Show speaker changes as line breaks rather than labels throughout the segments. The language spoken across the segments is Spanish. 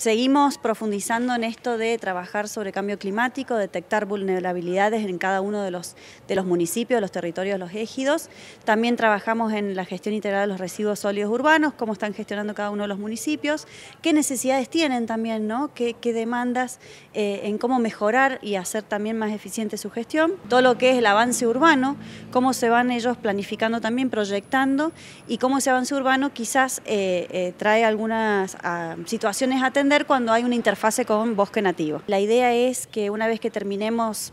Seguimos profundizando en esto de trabajar sobre cambio climático, detectar vulnerabilidades en cada uno de los, municipios, los territorios, los ejidos. También trabajamos en la gestión integral de los residuos sólidos urbanos, cómo están gestionando cada uno de los municipios, qué necesidades tienen también, ¿no? qué, demandas eh, en cómo mejorar y hacer también más eficiente su gestión. Todo lo que es el avance urbano, cómo se van ellos planificando también, proyectando y cómo ese avance urbano quizás eh, eh, trae algunas ah, situaciones cuando hay una interfase con bosque nativo. La idea es que una vez que terminemos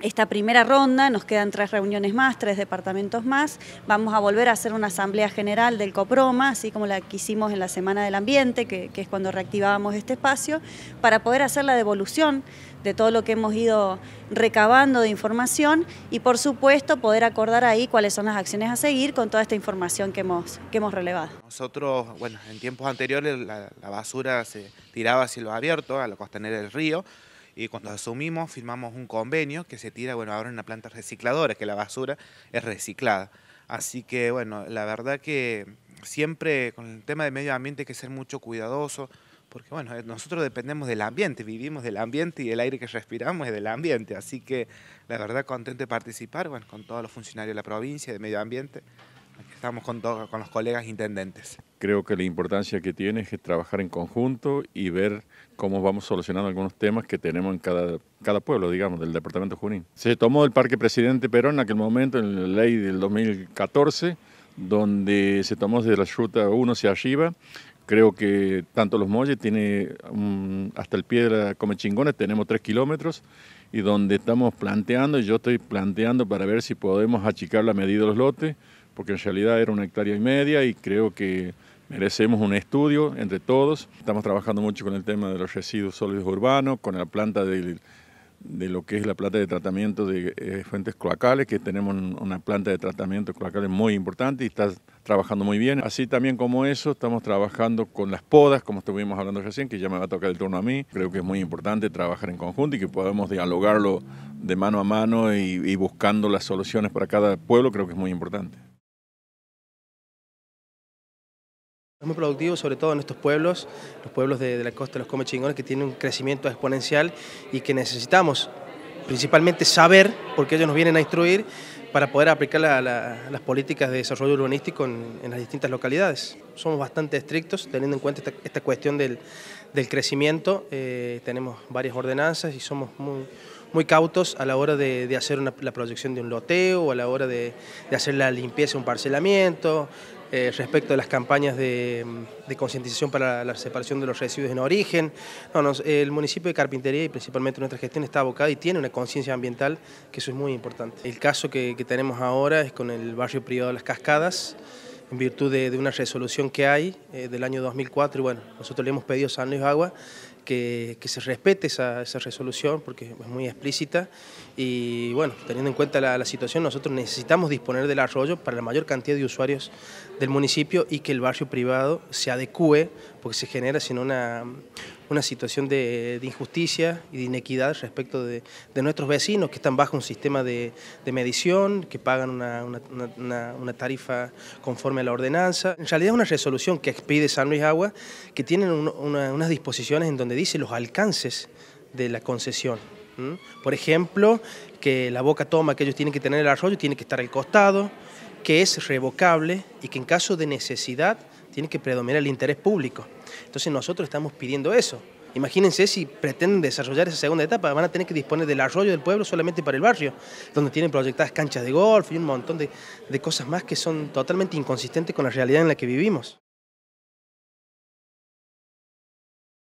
esta primera ronda, nos quedan tres reuniones más, tres departamentos más, vamos a volver a hacer una asamblea general del COPROMA, así como la que hicimos en la Semana del Ambiente, que, es cuando reactivábamos este espacio, para poder hacer la devolución de todo lo que hemos ido recabando de información y por supuesto poder acordar ahí cuáles son las acciones a seguir con toda esta información que hemos, que hemos relevado.
Nosotros, bueno, en tiempos anteriores la, basura se tiraba hacia lo abierto, a la costanera del río, y cuando asumimos firmamos un convenio que se tira, bueno, ahora en una planta recicladora, que la basura es reciclada. Así que, bueno, la verdad que siempre con el tema del medio ambiente hay que ser mucho cuidadoso, porque, bueno, nosotros dependemos del ambiente, vivimos del ambiente y el aire que respiramos es del ambiente. Así que, la verdad, contento de participar, bueno, con todos los funcionarios de la provincia, de medio ambiente, estamos con, con los colegas intendentes.
Creo que la importancia que tiene es trabajar en conjunto y ver cómo vamos solucionando algunos temas que tenemos en cada, cada pueblo, digamos, del departamento Junín. Se tomó el Parque Presidente Perón en aquel momento, en la ley del 2014, donde se tomó desde la ruta 1 hacia arriba. Creo que tanto Los Molles tiene hasta el pie de la Comechingones, tenemos tres kilómetros, y donde estamos planteando, y yo estoy planteando para ver si podemos achicar la medida de los lotes, porque en realidad era una hectárea y media y creo que merecemos un estudio entre todos. Estamos trabajando mucho con el tema de los residuos sólidos urbanos, con la planta de, de lo que es la planta de tratamiento de eh, fuentes cloacales, que tenemos una planta de tratamiento cloacales muy importante y está trabajando muy bien. Así también como eso, estamos trabajando con las podas, como estuvimos hablando recién, que ya me va a tocar el turno a mí. Creo que es muy importante trabajar en conjunto y que podamos dialogarlo de mano a mano y, y buscando las soluciones para cada pueblo, creo que es muy importante.
Muy productivo, sobre todo en estos pueblos, los pueblos de, la costa de los Comechingones, que tienen un crecimiento exponencial y que necesitamos principalmente saber, porque ellos nos vienen a instruir, para poder aplicar las políticas de desarrollo urbanístico en, las distintas localidades. Somos bastante estrictos teniendo en cuenta esta, cuestión del, crecimiento. Eh, tenemos varias ordenanzas y somos muy, cautos a la hora de, hacer la proyección de un loteo, a la hora de, de hacer la limpieza un parcelamiento, eh, respecto de las campañas de, concientización para la separación de los residuos en origen. el municipio de Carpintería y principalmente nuestra gestión está abocada y tiene una conciencia ambiental que eso es muy importante. El caso que, tenemos ahora es con el barrio privado de Las Cascadas, en virtud de, una resolución que hay eh, del año 2004 y bueno, nosotros le hemos pedido a San Luis Agua que, se respete esa, resolución porque es muy explícita. Y bueno, teniendo en cuenta la, situación, nosotros necesitamos disponer del arroyo para la mayor cantidad de usuarios del municipio y que el barrio privado se adecue porque se genera sino una, una situación de, injusticia y de inequidad respecto de, nuestros vecinos que están bajo un sistema de, medición, que pagan una, tarifa conforme a la ordenanza. En realidad es una resolución que expide San Luis Agua que tiene unas disposiciones en donde dice los alcances de la concesión. Por ejemplo, que la boca toma que ellos tienen que tener el arroyo tiene que estar al costado, que es revocable y que en caso de necesidad tiene que predominar el interés público. Entonces nosotros estamos pidiendo eso. Imagínense si pretenden desarrollar esa segunda etapa, van a tener que disponer del arroyo del pueblo solamente para el barrio, donde tienen proyectadas canchas de golf y un montón de, de cosas más que son totalmente inconsistentes con la realidad en la que vivimos.